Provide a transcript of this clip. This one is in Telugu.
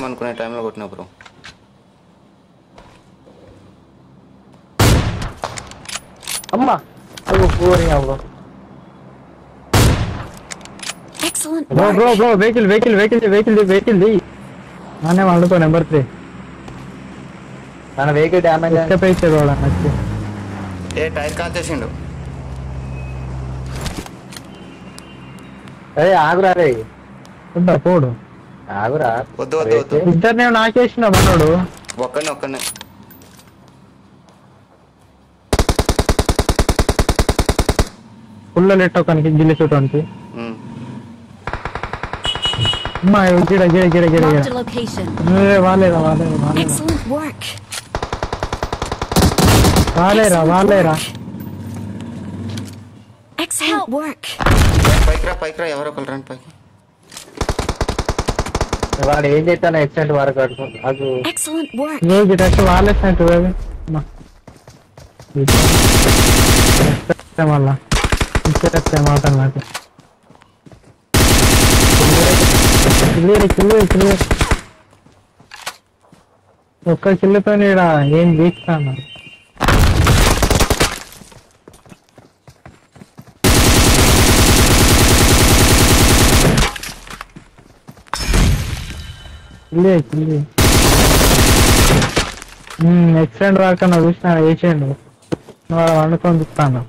కొడదాం అనుకునే టైంలో కొట్టిన బ్రో? అమ్మా! Excellent. Bro bro. Bro vehicle vehicle vehicle vehicle vehicle the. నానే వండుకో నెంబర్ త్రీ. మన వెహికల్ డ్యామేజ్ ఎస్కేప్ కూడా నచ్చి ఏ టైర్ కాల్చేసిండు అరే ఆగురా రే. పోడు. ఆగురా. వద్దు, వద్దు, వద్దు. ఇద్దరినే నాకేసిన మనోడు. ఒక్కనే ఒక్కనే ఫుల్ లెట్ ఒకనికి గిల్లి చూడటానికి ఉమ్. అమ్మా గిడ గిడ గిడ గిడ వాలేరా వాలేరా వాలేరా. వాలేరా. పైకి రా పైకి రా ఎవరో ఒకరు రండి పైకి. వాడు ఏం చేస్తాను ఎక్సెంట్ వరకు అది. ఇస్తే మళ్ళా. ఇచ్చేస్తే మాట నాకు. క్లియర్ క్లియర్ క్లియర్ ఒక్క కిల్లుతో ఈడ ఏం వీక్తాను క్లియర్ క్లియర్ ఎక్సెంట్ రాకుండా చూసిన వేసేయండి వాళ్ళు వండుకొని చూస్తాను